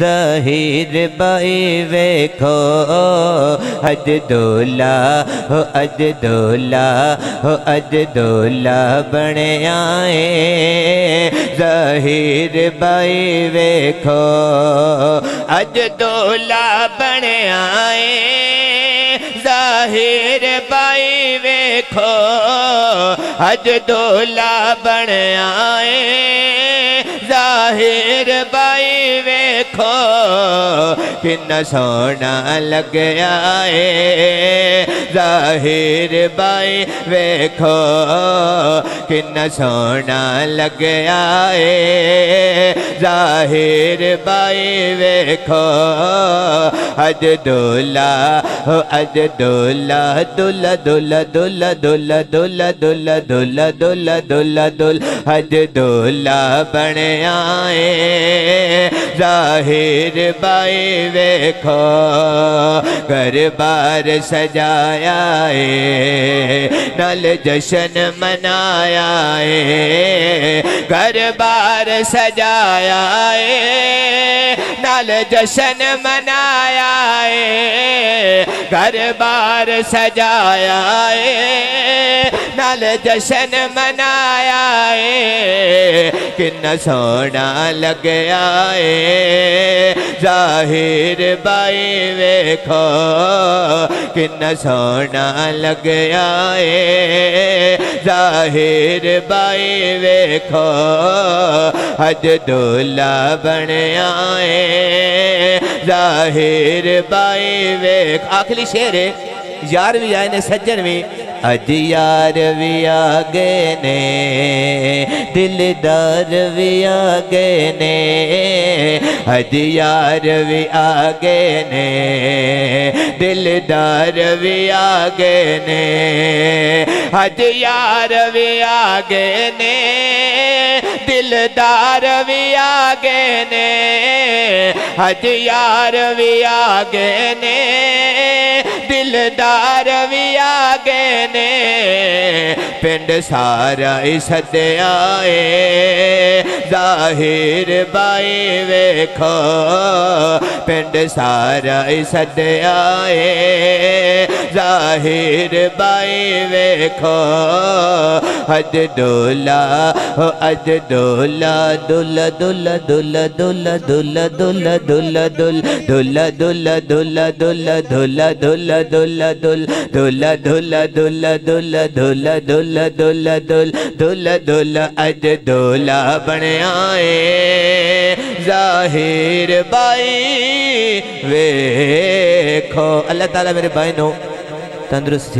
Zaheer by वेखो अज दोला हो अज दोला हो दोला बने आए। ज़हीर बाई वेखो अज दोला बने आए ज़ाहिर बाई वेखो अज दोला बन आए। ज़ाहिर बाई वेखो किन्ना सोना लग आए। ज़ाहिर बाई वेखो किन्ना सोना लग आए। ज़ाहिर बाई वेखो अज दुला अज दुला दुला दुला दुला दुला दुला दुला दुला दुला दुला दुल अज दुला बने आए, ज़ाहिर बाई वेखो, घर बार सजाया है नल जश्न मनाया है घर बार सजाया है नल जश्न मनाया घर बार सजाया है नल जश्न मनाया है किन्ना सोना लग आए ज़ाहिर बाई वेखो, किन्ना सोना लग आए ज़ाहिर बाई वेखो अज दूल्हा बन आए। ज़ाहिर बाई वेख, आखिरी शेर यार भी आए ने सज्जन भी अज यार भी आ गए ने, दिलदार भी आ गए ने अज यार भी आ गए ने, दिलदार भी आ गए ने अज यार भी आ गए ने। दिलदार भी आ गए ने हज यार भी आ गए ने। दिलदार भी आ गए ने पिंड सारा सदया आए ज़ाहिर बाई वेखो पिंड सारा सदया आए ज़ाहिर बाई वेखो अज डोला हो अज डोला दुल दुल दुल दुल दुल दुल दुल दुल दुल दुल दुल दुल दुल दुल दुल दुल दुल दुल दुल दुल दुल दुल दुल दुल दुल दुल अज दुला बन आए ज़ाहिर बाई, वेखो। अल्लाह ताला मेरे भाई नो तंदुरुस्त